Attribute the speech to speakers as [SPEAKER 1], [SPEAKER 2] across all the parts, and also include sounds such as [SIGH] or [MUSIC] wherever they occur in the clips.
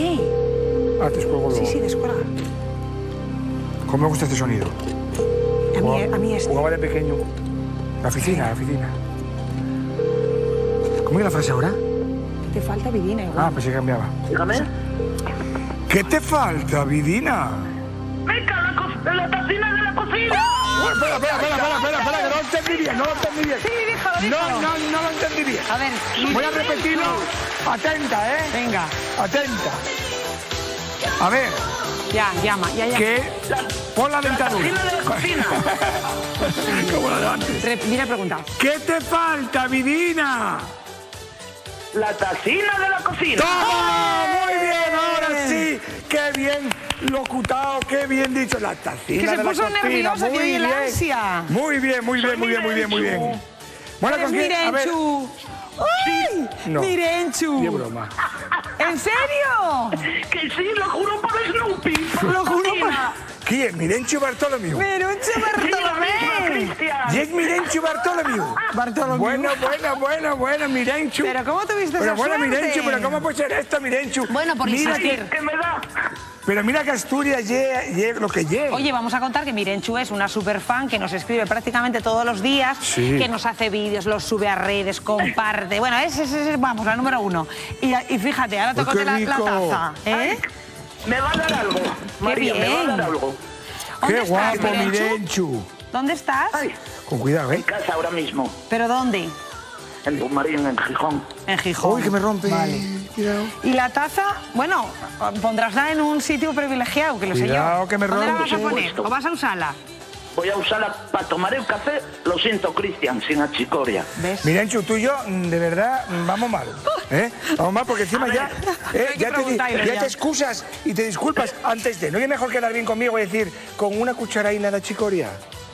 [SPEAKER 1] ¿Qué?
[SPEAKER 2] Ah, te descuelgo
[SPEAKER 1] Sí,
[SPEAKER 2] luego.
[SPEAKER 1] sí, descuelga.
[SPEAKER 2] ¿Cómo me gusta este sonido?
[SPEAKER 1] A mí, a mí este.
[SPEAKER 2] Jugaba de pequeño. La oficina, la oficina. ¿Cómo es la frase ahora?
[SPEAKER 1] Te falta vidina igual.
[SPEAKER 2] Ah, pues se cambiaba.
[SPEAKER 3] Dígame.
[SPEAKER 2] ¿Qué te falta, Vidina?
[SPEAKER 3] Venga, la, la tacina de la cocina.
[SPEAKER 2] Bueno, espera, espera, espera, espera, espera, espera, que no lo entendí bien, no lo entendí bien.
[SPEAKER 1] Sí, díjalo,
[SPEAKER 2] No, no, no lo entendí bien.
[SPEAKER 1] A ver,
[SPEAKER 2] Voy a repetirlo. Atenta, ¿eh?
[SPEAKER 1] venga.
[SPEAKER 2] Atenta. A ver,
[SPEAKER 1] Ya, llama, ya, ya.
[SPEAKER 2] que... Pon la.
[SPEAKER 3] Tacina de la cocina. [LAUGHS]
[SPEAKER 2] Como la de antes.
[SPEAKER 1] Re- Mira, pregunta.
[SPEAKER 2] ¿Qué te falta, Vidina?
[SPEAKER 3] La tacina de la cocina.
[SPEAKER 2] ¡Toma! Muy bien. ¡Qué bien locutado! ¡Qué bien dicho! La tacina
[SPEAKER 1] Que se
[SPEAKER 2] de la
[SPEAKER 1] puso nerviosa,
[SPEAKER 2] muy
[SPEAKER 1] que el ansia.
[SPEAKER 2] Muy bien, muy bien, muy bien, muy bien, muy bien. Bueno, ¿con quién? A ver.
[SPEAKER 1] Mirenchu. ¡Uy!
[SPEAKER 2] No.
[SPEAKER 1] Mirenchu.
[SPEAKER 2] Qué broma.
[SPEAKER 1] ¿En serio?
[SPEAKER 3] Que sí, lo juro por Snoopy. Por
[SPEAKER 1] Lo juro
[SPEAKER 3] cocina.
[SPEAKER 2] ¿Quién? ¿Mirenchu Bartolomeu?
[SPEAKER 1] Mirenchu.
[SPEAKER 3] Cristian.
[SPEAKER 2] ¿Y es Mirenchu Bartolomeu?
[SPEAKER 1] Bartolomé.
[SPEAKER 2] Bueno, bueno, bueno, bueno, Mirenchu.
[SPEAKER 1] Pero ¿cómo tuviste
[SPEAKER 2] Pero
[SPEAKER 1] esa
[SPEAKER 2] bueno,
[SPEAKER 1] suerte?
[SPEAKER 2] Mirenchu, pero ¿cómo puede ser esto, Mirenchu?
[SPEAKER 1] Bueno, por
[SPEAKER 2] mira que,
[SPEAKER 3] ¿Qué me da?
[SPEAKER 2] Pero mira que Asturias llega lo que llega.
[SPEAKER 1] Oye, vamos a contar que Mirenchu es una superfan que nos escribe prácticamente todos los días,
[SPEAKER 2] Sí.
[SPEAKER 1] que nos hace vídeos, los sube a redes, comparte. Bueno, ese es, ese es, vamos, la número uno. Y, y fíjate, ahora
[SPEAKER 2] qué
[SPEAKER 1] la, la taza. ¿eh?
[SPEAKER 3] Me va a dar algo. María, me va a dar algo.
[SPEAKER 2] Qué
[SPEAKER 1] ¿Dónde estás,
[SPEAKER 2] guapo,
[SPEAKER 1] Mirenchu?
[SPEAKER 2] Mirenchu.
[SPEAKER 1] ¿Dónde estás?
[SPEAKER 3] Ay,
[SPEAKER 2] Con cuidado, ¿eh?
[SPEAKER 3] en casa ahora mismo.
[SPEAKER 1] ¿Pero dónde?
[SPEAKER 3] En Bumarín, en Gijón.
[SPEAKER 1] En Gijón.
[SPEAKER 2] Uy, que me rompe.
[SPEAKER 1] Vale.
[SPEAKER 2] Cuidado.
[SPEAKER 1] Y la taza, bueno, pondrásla en un sitio privilegiado, que lo sé yo.
[SPEAKER 2] Cuidado, que me
[SPEAKER 1] ¿Dónde la vas a poner? ¿O vas a usarla?
[SPEAKER 3] Voy a usarla para tomar el café. Lo siento, Cristian, sin achicoria.
[SPEAKER 1] ¿Ves?
[SPEAKER 2] Mirenchu, tú y yo, mm, de verdad, mm, vamos mal. ¿eh? Vamos mal porque encima ya, eh, [LAUGHS] ya, te, ya excusas y te disculpas antes de. ¿No es mejor quedar bien conmigo y decir con una cucharadina de chicoria?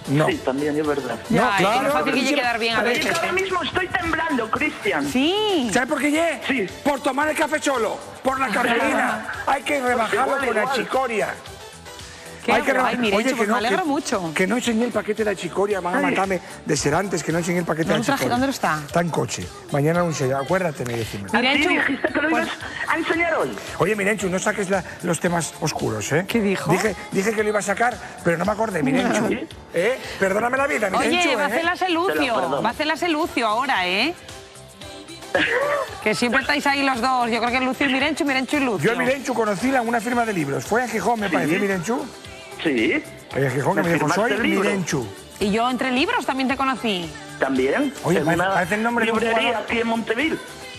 [SPEAKER 2] No.
[SPEAKER 3] Sí, también es verdad.
[SPEAKER 2] No,
[SPEAKER 1] que
[SPEAKER 2] claro.
[SPEAKER 1] no es fácil que
[SPEAKER 2] Sí,
[SPEAKER 1] llegue a quedar bien a
[SPEAKER 2] pero
[SPEAKER 3] Es
[SPEAKER 1] veces.
[SPEAKER 3] que ahora mismo estoy temblando, Cristian.
[SPEAKER 1] Sí.
[SPEAKER 2] ¿Sabes por qué ye?
[SPEAKER 3] Sí.
[SPEAKER 2] Por tomar el café solo, por la cafeína. Hay que rebajarlo
[SPEAKER 3] igual,
[SPEAKER 2] con la
[SPEAKER 3] igual.
[SPEAKER 2] chicoria.
[SPEAKER 1] Qué
[SPEAKER 2] Hay que
[SPEAKER 1] guay,
[SPEAKER 2] reba-
[SPEAKER 1] Mirenchu,
[SPEAKER 2] Oye,
[SPEAKER 1] pues me alegro
[SPEAKER 2] que,
[SPEAKER 1] mucho.
[SPEAKER 2] Que no enseñé el paquete de la chicoria, van a matarme de ser antes, que no enseñé el paquete de
[SPEAKER 1] ¿Dónde
[SPEAKER 2] la
[SPEAKER 1] traje-
[SPEAKER 2] chicoria.
[SPEAKER 1] dónde lo está?
[SPEAKER 2] Está en coche. Mañana lo enseño, acuérdate, me decime.
[SPEAKER 3] ¿Ah,
[SPEAKER 1] Mirenchu,
[SPEAKER 3] sí? dijiste que lo
[SPEAKER 1] pues-
[SPEAKER 3] ibas a enseñar hoy.
[SPEAKER 2] Oye, Mirenchu, no saques la- los temas oscuros, ¿eh?
[SPEAKER 1] ¿Qué dijo?
[SPEAKER 2] Dije, dije que lo iba a sacar, pero no me acordé, Mirenchu.
[SPEAKER 3] ¿Sí?
[SPEAKER 2] ¿Eh? Perdóname la vida, Mirenchu,
[SPEAKER 1] Oye, va a
[SPEAKER 2] ¿eh?
[SPEAKER 1] hacer la
[SPEAKER 3] Te lo
[SPEAKER 1] Lucio.
[SPEAKER 3] perdono.
[SPEAKER 1] Va a hacer la Lucio ahora, ¿eh? que siempre estáis ahí los dos. Yo creo que Lucio y Mirenchu, Mirenchu y Lucio.
[SPEAKER 2] Yo a Mirenchu conocí en una firma de libros. Fue en Gijón, me parece, Mirenchu.
[SPEAKER 3] Sí.
[SPEAKER 2] En Gijón, que
[SPEAKER 3] ¿Me
[SPEAKER 2] dijo, soy? Mirenchu.
[SPEAKER 1] Y yo entre libros también te conocí.
[SPEAKER 3] También.
[SPEAKER 2] Oye, parece- parece el nombre de un
[SPEAKER 3] librería
[SPEAKER 2] jugador.
[SPEAKER 3] aquí en Monteville.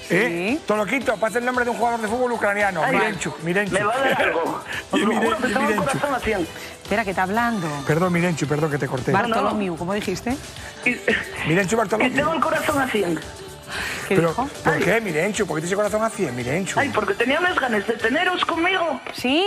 [SPEAKER 2] ¿Eh?
[SPEAKER 1] Sí.
[SPEAKER 2] Toloquito, parece el nombre de un jugador de fútbol ucraniano.
[SPEAKER 3] Ay,
[SPEAKER 2] Mirenchu, Mirenchu.
[SPEAKER 3] Me va a dar algo. Os [LAUGHS] lo juro que tengo el corazón a 100.
[SPEAKER 1] Espera, que está hablando.
[SPEAKER 2] Perdón, Mirenchu, perdón que te corté.
[SPEAKER 1] Bartolomeu, ¿cómo dijiste?
[SPEAKER 2] Mirenchu
[SPEAKER 3] Que tengo el corazón a 100.
[SPEAKER 1] ¿Qué
[SPEAKER 2] Pero,
[SPEAKER 1] dijo?
[SPEAKER 2] ¿por qué, Mirenchu? ¿Por qué tienes el corazón a 100, Mirenchu?
[SPEAKER 3] Ay, porque tenía unas ganas de teneros conmigo.
[SPEAKER 1] ¿Sí?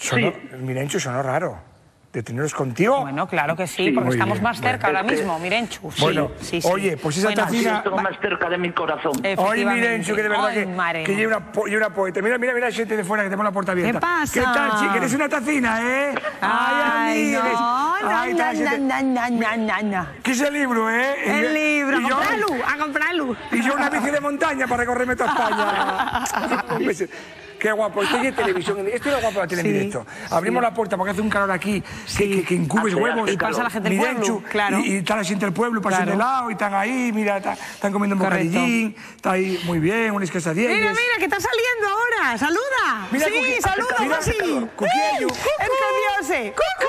[SPEAKER 2] Sonó, Mirenchu, sonó raro. ¿De teneros contigo?
[SPEAKER 1] Bueno, claro que sí,
[SPEAKER 3] Sí,
[SPEAKER 1] porque estamos
[SPEAKER 2] bien,
[SPEAKER 1] más cerca
[SPEAKER 3] bueno.
[SPEAKER 1] ahora
[SPEAKER 3] Es que-
[SPEAKER 1] mismo, Mirenchu. Sí,
[SPEAKER 2] Bueno,
[SPEAKER 1] sí, sí.
[SPEAKER 2] oye, pues esa
[SPEAKER 1] Bueno,
[SPEAKER 3] Sí,
[SPEAKER 2] tacina-
[SPEAKER 3] esto más cerca de mi corazón.
[SPEAKER 2] Oye. Mirenchu, que de verdad
[SPEAKER 1] Ay,
[SPEAKER 2] que,
[SPEAKER 1] mare.
[SPEAKER 2] que lleva una, lleva una poeta. Mira, mira, mira, gente de fuera que tenemos la puerta abierta.
[SPEAKER 1] ¿Qué pasa?
[SPEAKER 2] ¿Qué tal, chica? ¿Eres una tacina, eh?
[SPEAKER 1] Ay,
[SPEAKER 2] amiga,
[SPEAKER 1] no,
[SPEAKER 2] eres-
[SPEAKER 1] no,
[SPEAKER 2] Ay, tal,
[SPEAKER 1] no, no, no, no, no, no.
[SPEAKER 2] ¿Qué es el libro, eh?
[SPEAKER 1] El libro,
[SPEAKER 2] Y
[SPEAKER 1] a
[SPEAKER 2] yo-
[SPEAKER 1] comprarlo, a comprarlo.
[SPEAKER 2] Y yo una bici de montaña para recorrerme toda España. [LAUGHS] [LAUGHS] Qué guapo. Estoy en televisión. Esto es guapo la tele en directo. Abrimos la puerta porque hace un calor aquí que, que, que incubes
[SPEAKER 3] Hace-
[SPEAKER 2] huevos.
[SPEAKER 3] Y pasa
[SPEAKER 1] la gente del pueblo, claro.
[SPEAKER 2] Y, y está la gente del pueblo, pasan
[SPEAKER 1] Claro.
[SPEAKER 2] de lado y están ahí, mira, está- están comiendo un
[SPEAKER 1] Correcto.
[SPEAKER 2] bocadillín, está ahí muy bien, unas quesadillas.
[SPEAKER 1] Mira, mira, que está saliendo ahora. Saluda.
[SPEAKER 2] Mira,
[SPEAKER 1] sí,
[SPEAKER 2] Cuqui-
[SPEAKER 1] saluda,
[SPEAKER 2] mira,
[SPEAKER 1] así.
[SPEAKER 2] Cuquillo.
[SPEAKER 1] ¡Escondióse! ¡Cucu!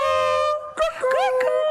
[SPEAKER 1] ¡Cucu!